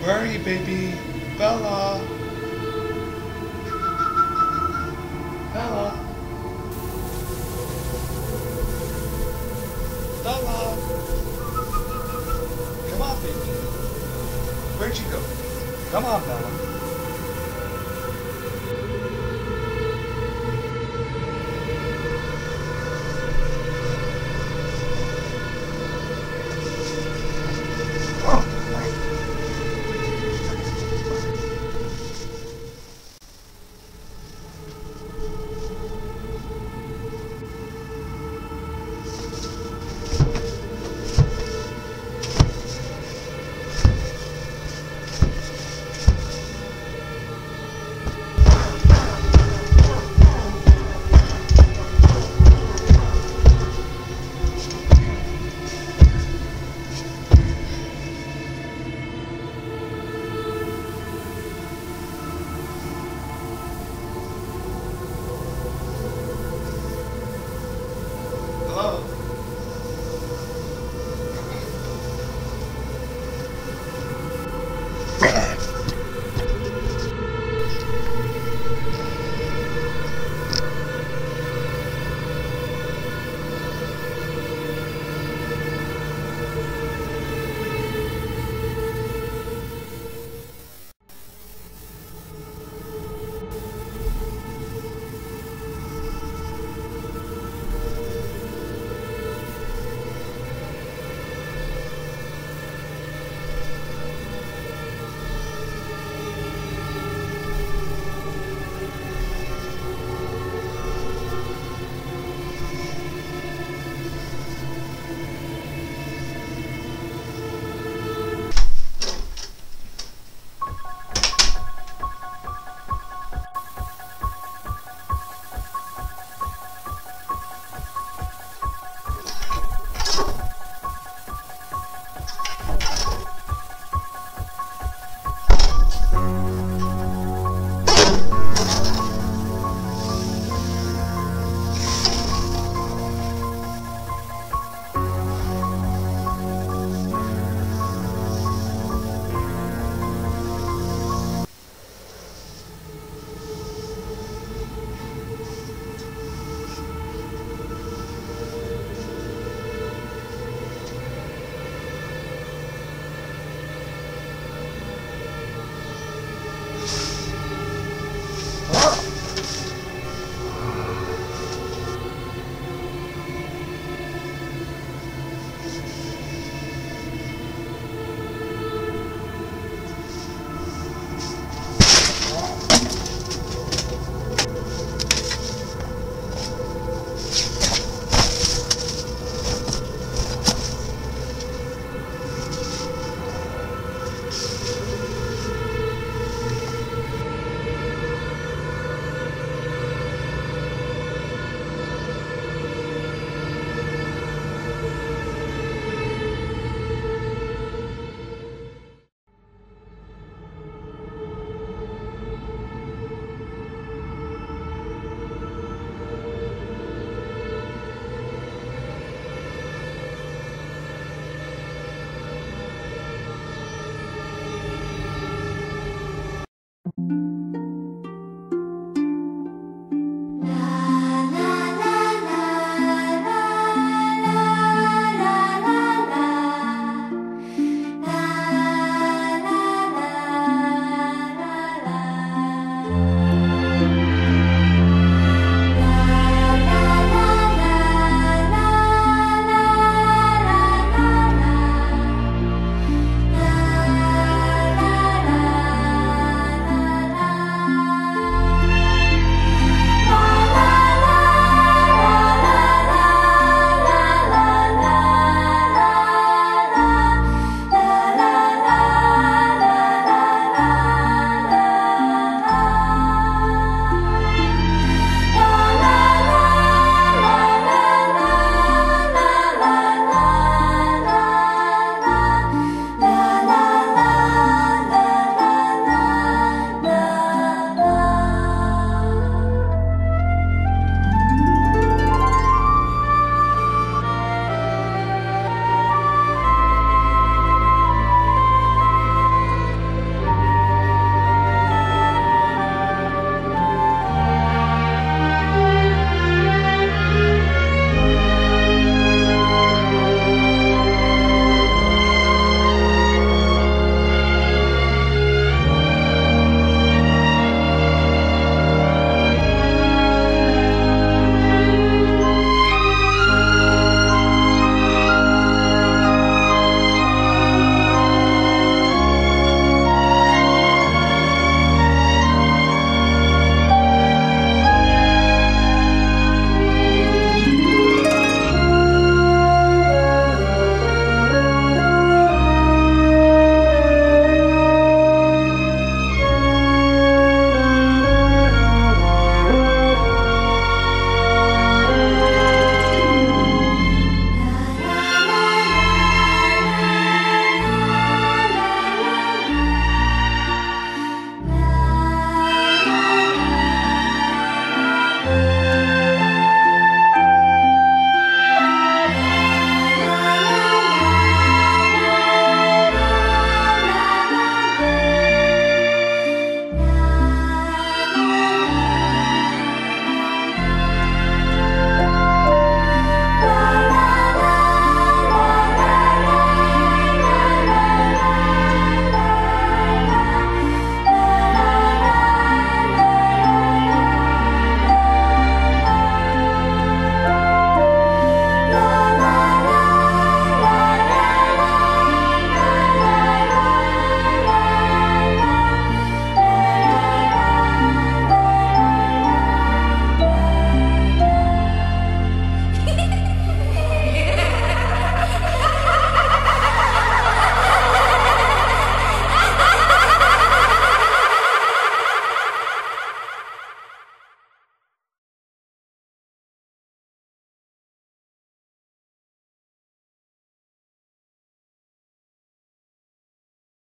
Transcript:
Where are you, baby? Bella. Bella. Bella. Come on, baby. Where'd you go? Come on, Bella.